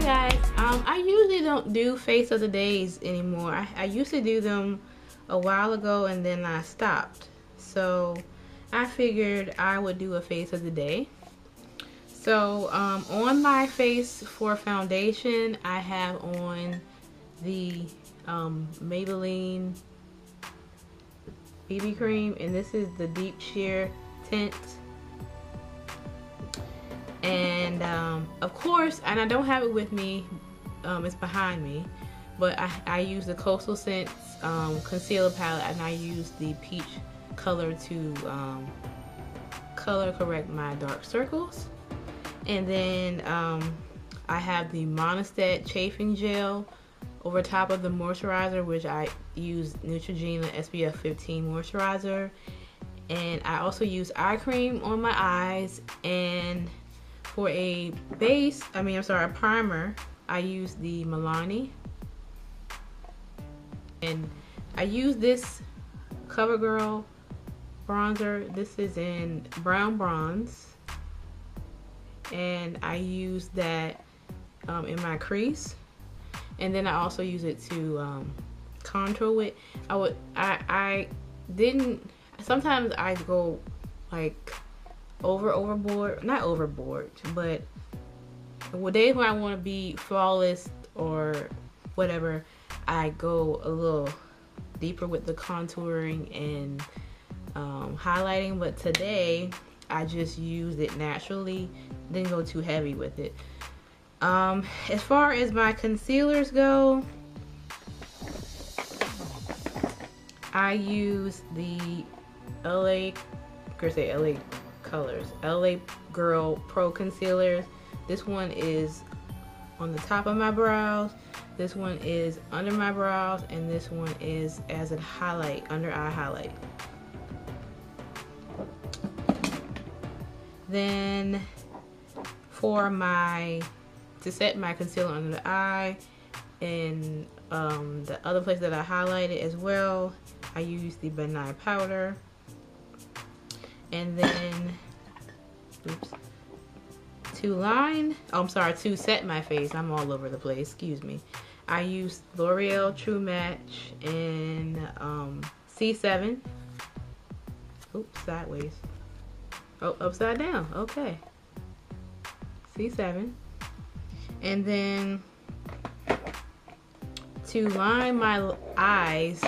guys. Um, I usually don't do face of the days anymore. I, I used to do them a while ago and then I stopped. So I figured I would do a face of the day. So um, on my face for foundation, I have on the um, Maybelline BB cream and this is the deep sheer tint and um, of course and I don't have it with me um, it's behind me but I, I use the Coastal Scents um, concealer palette and I use the peach color to um, color correct my dark circles. And then um, I have the Monistat chafing gel over top of the moisturizer which I use Neutrogena SPF 15 moisturizer. And I also use eye cream on my eyes and for a base, I mean, I'm sorry, a primer, I use the Milani. And I use this CoverGirl bronzer. This is in brown bronze. And I use that um, in my crease. And then I also use it to um, contour with. I would, I, I didn't, sometimes I go like over overboard not overboard but the days when i want to be flawless or whatever i go a little deeper with the contouring and um, highlighting but today i just used it naturally didn't go too heavy with it. Um, as far as my concealers go I use the LA, I say LA colors. LA Girl Pro Concealers. This one is on the top of my brows. This one is under my brows. And this one is as a highlight, under eye highlight. Then for my, to set my concealer under the eye and um, the other place that I highlighted as well, I use the Ben Nye Powder and then oops to line oh I'm sorry to set my face. I'm all over the place. Excuse me. I use L'Oreal True Match in um, C7 oops sideways. Oh upside down. Okay. C7 and then to line my eyes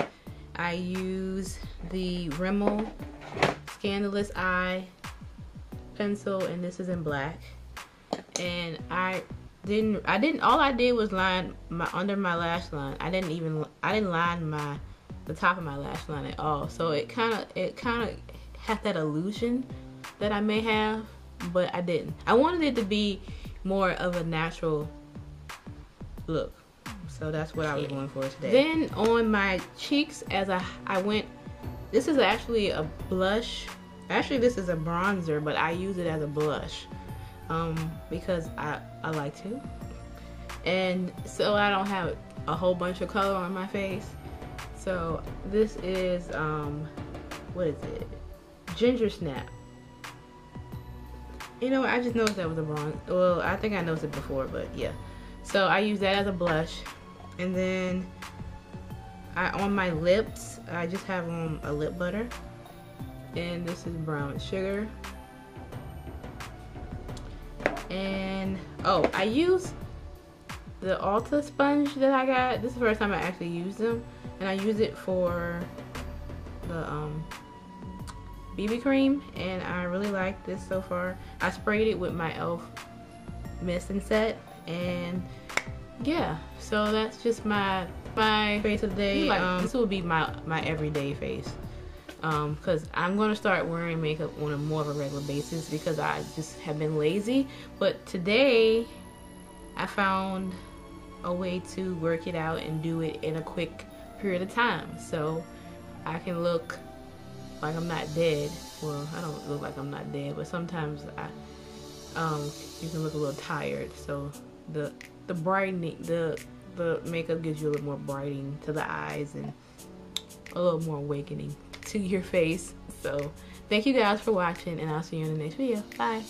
I use the Rimmel Scandalous Eye pencil and this is in black. And I didn't, I didn't, all I did was line my, under my lash line. I didn't even, I didn't line my, the top of my lash line at all. So it kind of, it kind of had that illusion that I may have, but I didn't. I wanted it to be more of a natural look. So that's what I was going for today. Then on my cheeks, as I, I went this is actually a blush. Actually, this is a bronzer, but I use it as a blush um, because I, I like to. And so I don't have a whole bunch of color on my face. So this is, um, what is it? Ginger Snap. You know, I just noticed that was a bronze. Well, I think I noticed it before, but yeah. So I use that as a blush. And then I, on my lips, I just have um, a lip butter. And this is brown sugar. And, oh, I use the Ulta sponge that I got. This is the first time I actually used them. And I use it for the um, BB cream. And I really like this so far. I sprayed it with my e.l.f. mist and set. And yeah, so that's just my my face of the day. Like, um, this will be my, my everyday face. Because um, I'm going to start wearing makeup on a more of a regular basis because I just have been lazy. But today, I found a way to work it out and do it in a quick period of time. So I can look like I'm not dead. Well, I don't look like I'm not dead, but sometimes I, um, you can look a little tired. So the the brightening, the the makeup gives you a little more brightening to the eyes and a little more awakening to your face. So thank you guys for watching and I'll see you in the next video. Bye.